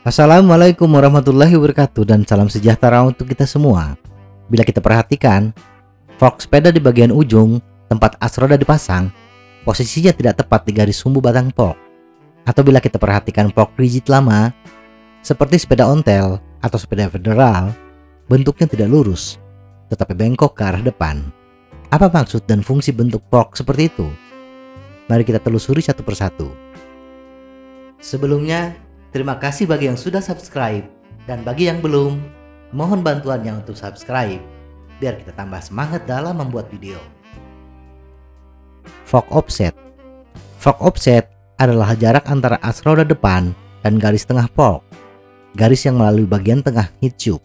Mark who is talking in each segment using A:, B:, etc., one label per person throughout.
A: Assalamualaikum warahmatullahi wabarakatuh dan salam sejahtera untuk kita semua. Bila kita perhatikan, fork sepeda di bagian ujung tempat as roda dipasang, posisinya tidak tepat di garis sumbu batang fork. Atau bila kita perhatikan fork rigid lama, seperti sepeda ontel atau sepeda federal, bentuknya tidak lurus, tetapi bengkok ke arah depan. Apa maksud dan fungsi bentuk fork seperti itu? Mari kita telusuri satu persatu. Sebelumnya, terima kasih bagi yang sudah subscribe dan bagi yang belum, mohon bantuannya untuk subscribe biar kita tambah semangat dalam membuat video. Fork offset. Fork offset adalah jarak antara as roda depan dan garis tengah fork. Garis yang melalui bagian tengah heat tube.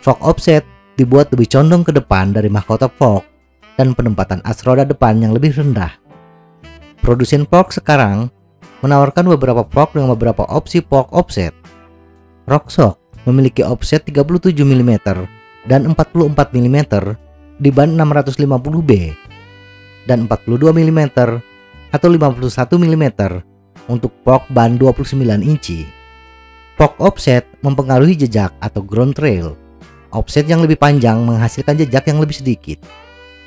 A: Fork offset dibuat lebih condong ke depan dari mahkota fork dan penempatan as roda depan yang lebih rendah. Produsen fork sekarang menawarkan beberapa fork dengan beberapa opsi fork offset. Rocksock memiliki offset 37 mm dan 44 mm di ban 650B dan 42 mm atau 51 mm untuk fork ban 29 inci. Fork offset mempengaruhi jejak atau ground trail. Offset yang lebih panjang menghasilkan jejak yang lebih sedikit,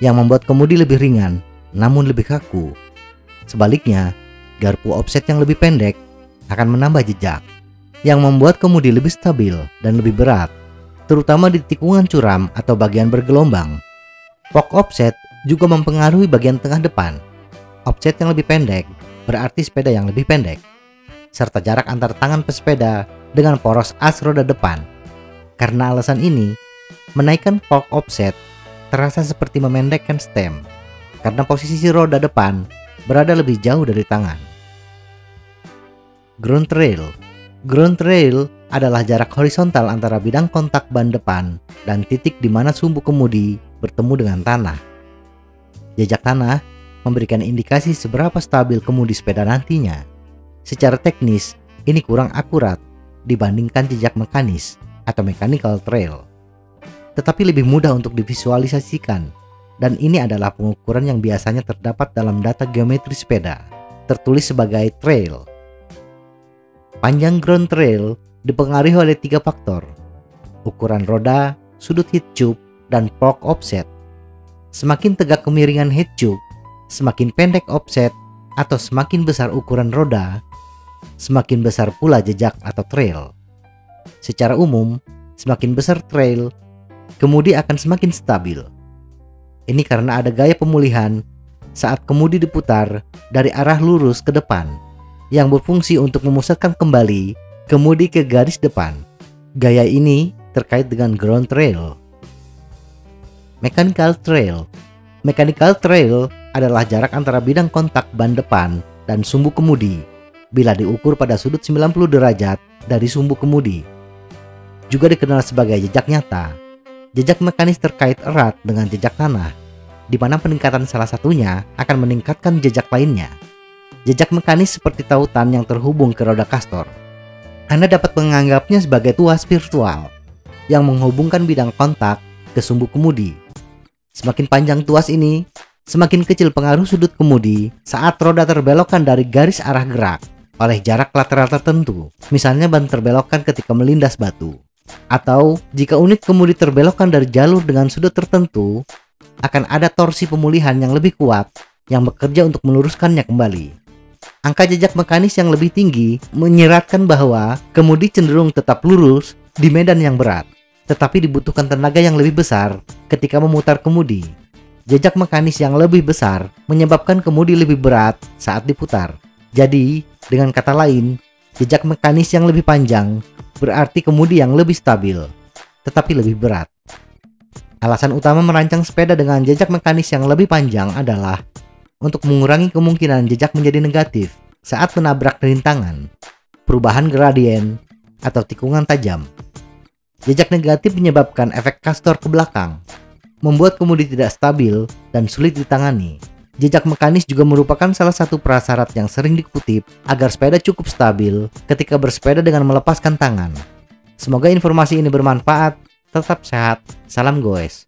A: yang membuat kemudi lebih ringan namun lebih kaku. Sebaliknya, garpu offset yang lebih pendek akan menambah jejak, yang membuat kemudi lebih stabil dan lebih berat, terutama di tikungan curam atau bagian bergelombang. Fork offset juga mempengaruhi bagian tengah depan. Offset yang lebih pendek berarti sepeda yang lebih pendek, serta jarak antar tangan pesepeda dengan poros as roda depan. Karena alasan ini, menaikkan fork offset terasa seperti memendekkan stem, karena posisi roda depan berada lebih jauh dari tangan. Ground trail Ground trail adalah jarak horizontal antara bidang kontak ban depan dan titik di mana sumbu kemudi bertemu dengan tanah. Jejak tanah memberikan indikasi seberapa stabil kemudi sepeda nantinya. Secara teknis, ini kurang akurat dibandingkan jejak mekanis atau mechanical trail. Tetapi lebih mudah untuk divisualisasikan dan ini adalah pengukuran yang biasanya terdapat dalam data geometri sepeda, tertulis sebagai trail. Panjang ground trail dipengaruhi oleh tiga faktor, ukuran roda, sudut heat tube, dan fork offset. Semakin tegak kemiringan heat tube, semakin pendek offset atau semakin besar ukuran roda, semakin besar pula jejak atau trail. Secara umum, semakin besar trail, kemudi akan semakin stabil. Ini karena ada gaya pemulihan saat kemudi diputar dari arah lurus ke depan yang berfungsi untuk memusatkan kembali kemudi ke garis depan. Gaya ini terkait dengan ground trail. Mechanical trail Mechanical trail adalah jarak antara bidang kontak ban depan dan sumbu kemudi bila diukur pada sudut 90 derajat dari sumbu kemudi. Juga dikenal sebagai jejak nyata. Jejak mekanis terkait erat dengan jejak tanah, di mana peningkatan salah satunya akan meningkatkan jejak lainnya. Jejak mekanis seperti tautan yang terhubung ke roda kastor. Anda dapat menganggapnya sebagai tuas virtual yang menghubungkan bidang kontak ke sumbu kemudi. Semakin panjang tuas ini, semakin kecil pengaruh sudut kemudi saat roda terbelokkan dari garis arah gerak oleh jarak lateral tertentu. Misalnya ban terbelokkan ketika melindas batu. Atau jika unit kemudi terbelokkan dari jalur dengan sudut tertentu, akan ada torsi pemulihan yang lebih kuat yang bekerja untuk meluruskannya kembali. Angka jejak mekanis yang lebih tinggi menyeratkan bahwa kemudi cenderung tetap lurus di medan yang berat tetapi dibutuhkan tenaga yang lebih besar ketika memutar kemudi. Jejak mekanis yang lebih besar menyebabkan kemudi lebih berat saat diputar. Jadi, dengan kata lain, jejak mekanis yang lebih panjang berarti kemudi yang lebih stabil, tetapi lebih berat. Alasan utama merancang sepeda dengan jejak mekanis yang lebih panjang adalah untuk mengurangi kemungkinan jejak menjadi negatif saat menabrak rintangan, perubahan gradien, atau tikungan tajam. Jejak negatif menyebabkan efek kastor ke belakang, membuat kemudi tidak stabil dan sulit ditangani. Jejak mekanis juga merupakan salah satu prasyarat yang sering dikutip agar sepeda cukup stabil ketika bersepeda dengan melepaskan tangan. Semoga informasi ini bermanfaat. Tetap sehat. Salam goes.